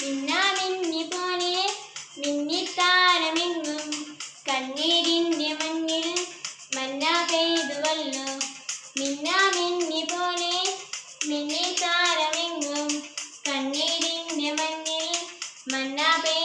മിന്ന മിന്നി പോലെ മിന്നിത്താരമെങ്ങും കണ്ണീരിന്റെ മണ്ണിൽ മന്ന പെയ്തുവല്ലോ. മിന്നാ മിന്നി പോലെ മിന്നിത്താരമെങ്ങും കണ്ണീരിന്റെ മണ്ണിൽ മന്ന പെയ്തു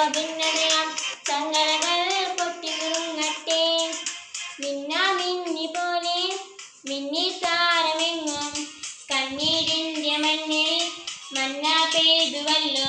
ഓഹോ ഭിന്നതയാം ചങ്ങലകൾ പൊട്ടിമുറുങ്ങട്ടെ മിന്നാ മിന്നി പോലെ മിന്നിത്താരമെങ്ങും കണ്ണീരിന്റെ മണ്ണിൽ മന്ന പെയ്തുവല്ലോ.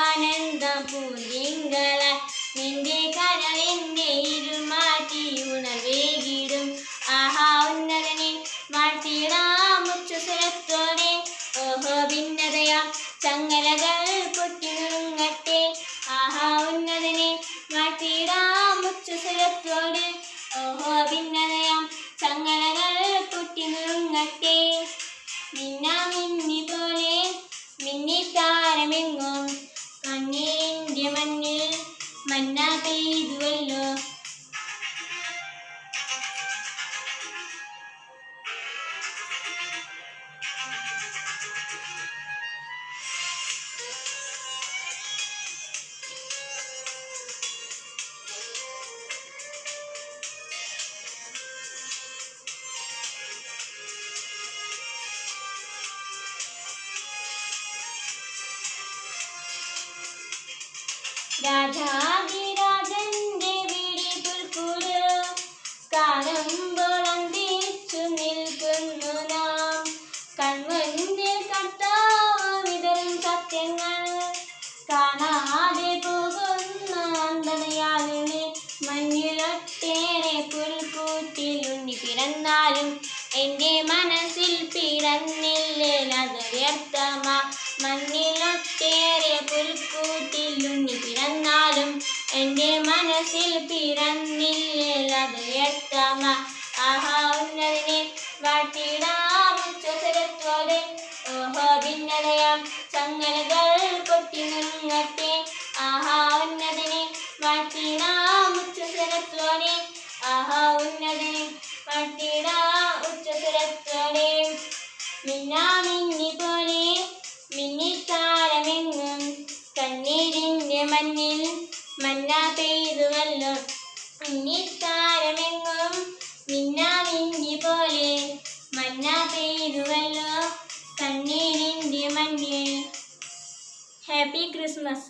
രാജാതിരാജന്റെ വിളി പുൽക്കൂട് കാണുമ്പോൾ അന്തിച്ചു നിൽക്കുന്നു നാം. കൺമുന്നിൽ കർത്താവ് വിതറും സത്യങ്ങൾ. കാണാതെ പോകുന്ന അന്ധതയാളിന് മഞ്ഞിലൊട്ടേറെ എന്റെ മനസ്സിൽ പിറന്നില്ലേ അത് വ്യർത്ഥമാ മണ്ണിലൊട്ടേറെ പുൽക്കൂട്ടിൽ ഉണ്ണി പിറന്നാലും എന്റെ മനസ്സിൽ പിറന്നില്ല അത് വ്യർത്ഥമാ ആഹാ ഉന്നതിനെ വാട്ടിടാമുച്ചോടെ ഓഹോ ഭിന്നതയാം. മണ്ണിൽ മന്ന പെയ്തുവല്ലോ. മിന്നിത്താരമെങ്ങും മിന്നാമിന്നി പോലെ മന്ന പെയ്തുവല്ലോ. കണ്ണീരിന്റെ മണ്ണിൽ ഹാപ്പി ക്രിസ്മസ്